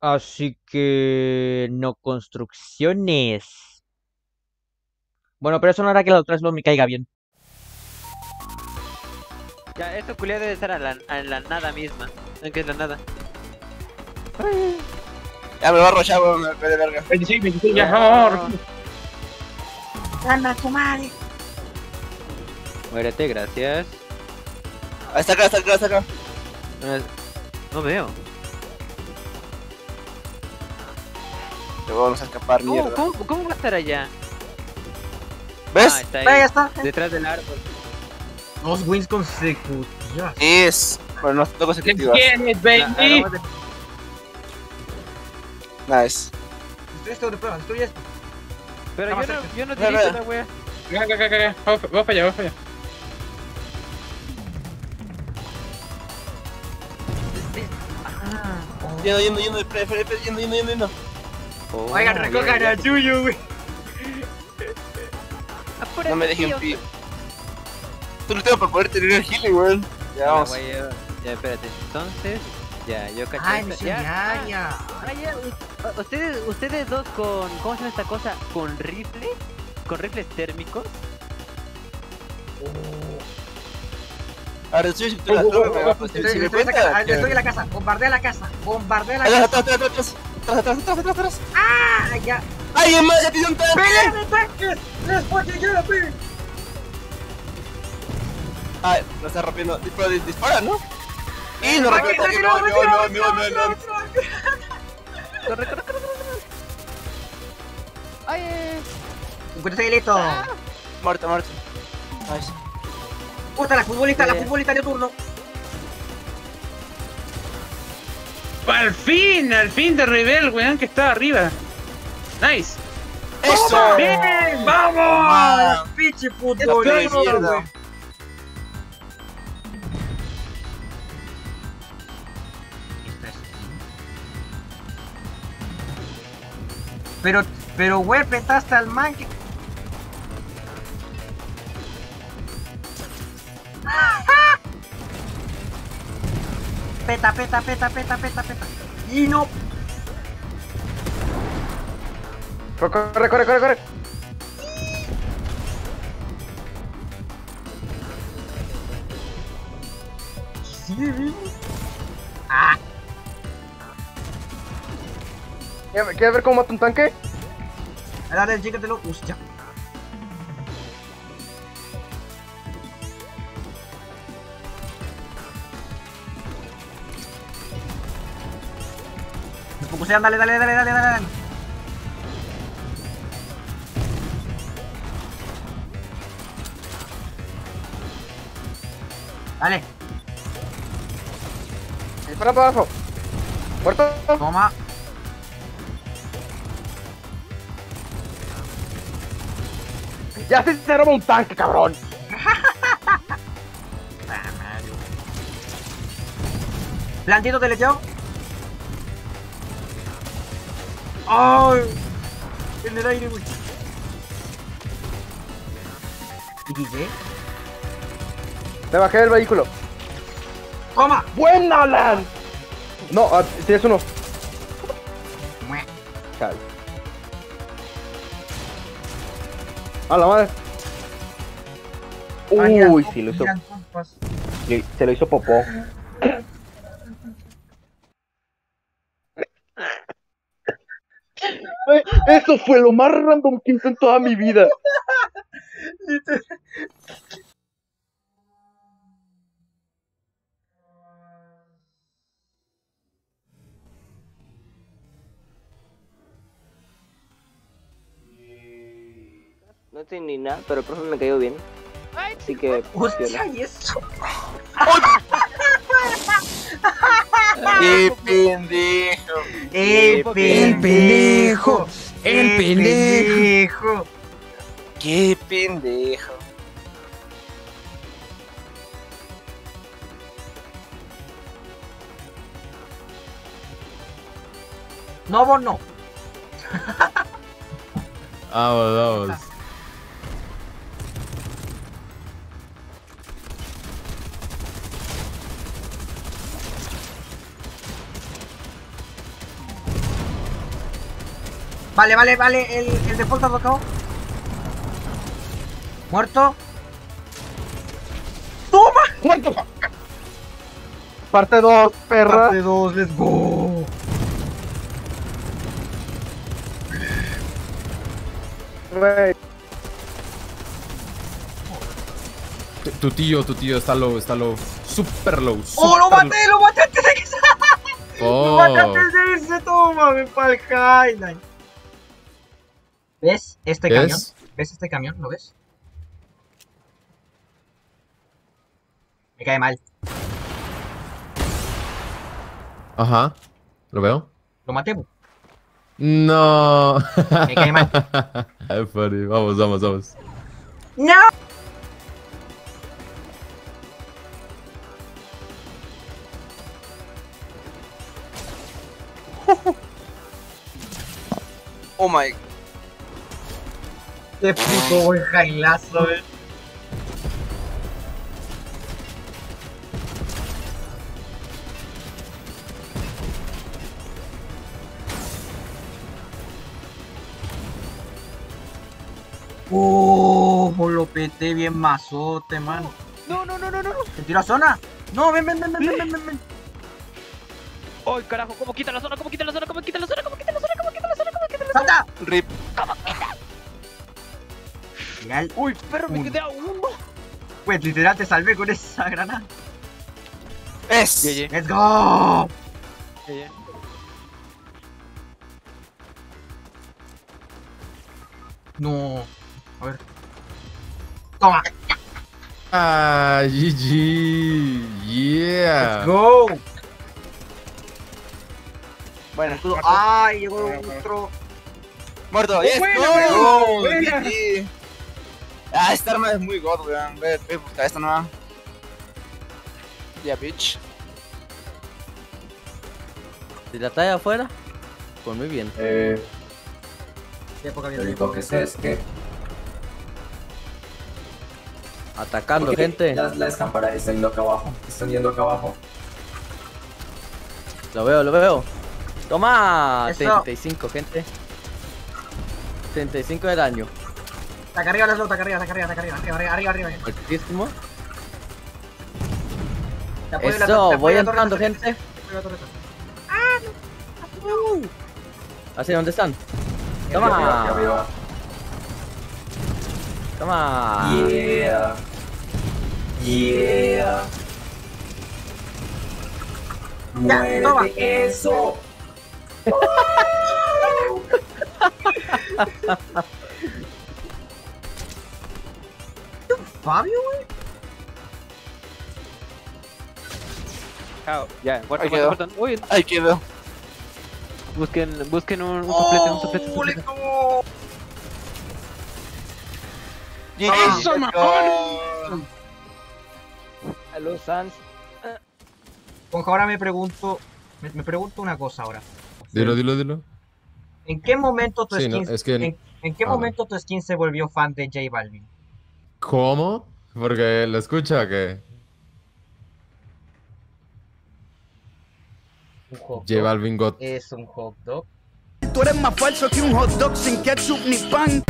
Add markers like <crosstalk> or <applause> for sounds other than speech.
Así que no construcciones. Bueno, pero eso no hará que la otra vez me caiga bien. Ya, esto culiado debe estar a la, a la nada misma. ¿Saben qué es la nada? Ya me va a arrochar, weón, me de verga. 26, 26, ya, vamos. ¡Anda, tu madre! Muérete, gracias. Ahí está acá, está acá, está acá. No veo. Te vamos a escapar, ¿Cómo, mierda. cómo, cómo va a estar allá? ¿Ves? Ah, está Ahí ahí. está. Detrás del árbol. Dos wins consecutivas. Es. Bueno, no, no consecutivas. ¿Quién es, La- baby? Nice. Estoy esto de prueba, estoy esto. Pero Vamos yo no, yo no dirijo la wea. Acá, acá, acá. Vamos, para allá, vamos para allá. Yendo, yendo, yendo, espera, espera, espera, yendo, yendo, yendo, yendo. Oh, Oigan, recojan al suyo, güey. No me dejen tío. pi. Tú lo tengo para poder tener el healing, weón. Ya vamos. a- Ya, espérate. Entonces, ya, yo caché. Ay, esta- ya, diaria. Ah, ya, ustedes, ustedes dos con, ¿cómo se llama esta cosa? ¿Con rifle? ¿Con rifles térmicos? Ahora estoy en la torre, me va a pasar. Estoy, Si me estoy en la casa, estoy en la casa. Bombardea la casa. Bombardea la Atrás, casa. Atrás, atrás, atrás. Atrás, atrás. ¡Ah, ya! ¡Alguien más! ¡Ya tiene un tanque! ¡Pelea de tanques! ¡Les voy a llegar! Ay, lo está rompiendo. Pero dis- dispara, ¿no? Y no rompió el tanque. Retiro, No, no, no, no, no, no. retiro. ¡Corre, corre, corre, corre! ¡Ay, eh! Pues estoy listo. Muerto, muerto. Nice. Puta, la futbolista, la Eh. futbolista de turno. Al fin, al fin de Rebel, weón, que estaba arriba. Nice. ¡Eso! Bien. ¡Vamos! ¡Pinche futbolista, de mierda. Pero, pero, güey, petaste al man que... Peta, peta, peta, peta, peta, peta. Y no. Corre, corre, corre, corre. Sigue vivo. Ah, ¿Quieres ver cómo mata un tanque? dale, chícatelo. Hostia. Focusean, dale, dale, dale, dale, dale, dale. Dale, Dispara para abajo. Muerto. toma. Ya se se roba un tanque, cabrón. <laughs> Plantito teleteado. ¡Ay! En el aire, güey. ¿Y qué? Me bajé del vehículo. ¡Toma! ¡Buena, Alan! No, ah, tienes uno. Mue. Chale. A la madre. Ah, Uy, sí, lo hizo. sí, Se lo hizo popó. Eso fue lo más random que hice en toda mi vida. No estoy ni nada, pero el profe me cayó bien. Así que. <laughs> Hostia. ¿y eso? <laughs> <laughs> ¡Qué pendejo! ¡El pendejo! ¡El pendejo! ¡Qué pendejo! No, vos no. Vamos, vamos. Vale, vale, vale, el, el default ha tocado. Muerto. ¡Toma! Parte 2, perra. Parte 2, let's go. Güey. Tu, tío, tu tío está low, está low. Super low. ¡Oh, lo super maté! ¡Lo maté antes de que se... low. <laughs> ¡Lo maté Oh. antes de irse! ¡Toma! ¡Me pa'l highlight! ¿Ves este ¿Qué camión? es? ¿Ves este camión? ¿Lo ves? Me cae mal. Ajá. ¿Lo veo? Lo maté. No. Me cae mal. <laughs> Es funny. Vamos, vamos, vamos. ¡No! Oh my. Qué puto buen jailazo, eh. Oh, lo peté bien mazote, mano. No, no, no, no, no. ¿Te tiró a zona? No, ven, ven, ven, ven, ven, ven, ven. ¡Ay, carajo! ¿Cómo quita la zona? ¿Cómo quita la zona? ¿Cómo quita la zona? ¿Cómo quita la zona? ¿Cómo quita la zona? ¿Cómo quita la zona? ¿Cómo ¡Salta! ¡Rip! ¿Cómo Literal, ¡Uy, perro! Me quedé a uno. pues literal te salvé con esa granada. Es. ¡Let's go! No. A ver. Toma. Ah, GG. Yeah. Let's go. Bueno, Escudo. Ay, llegó otro. muerto. Yes, buena, go. buena, buena. Ah, esta arma es muy god, weón. Ve, ve, busca esta nueva. Ya, bitch. Si la trae afuera, pues muy bien. Eh, Qué época lo único que sé es que Atacando, gente. las, las cámaras están yendo acá abajo. Están yendo acá abajo. Lo veo, lo veo. Toma. Eso. 35, gente. 35 de daño. Taca arriba, Laszlo, taca arriba, taca arriba, taca arriba, arriba, arriba, arriba. Altísimo. Eso, la voy entrando, gente. ¡Ah! Uh. No. Así, ¿dónde están? Toma. Toma. Yeah. Yeah. Toma. eso. <laughs> <laughs> Fabio, güey. Chao. Ya, muerto, Ahí muerto, quedó. muerto. Uy, Ahí quedó. busquen, busquen un, un suplete, un suplete, un ¡Oh, suplete. let's go! GG. ¡Eso, let's go. A los Sans. Juanjo, ahora me pregunto, me, me pregunto una cosa ahora. Dilo, dilo, dilo. ¿En qué momento tu Sí, skin, no, es que- en, en qué Ah, momento tu skin se volvió fan de J Balvin? ¿Cómo? Porque lo escucha que Un hot J dog Balvin got es un hot dog. Tú eres más falso que un hot dog sin ketchup ni pan.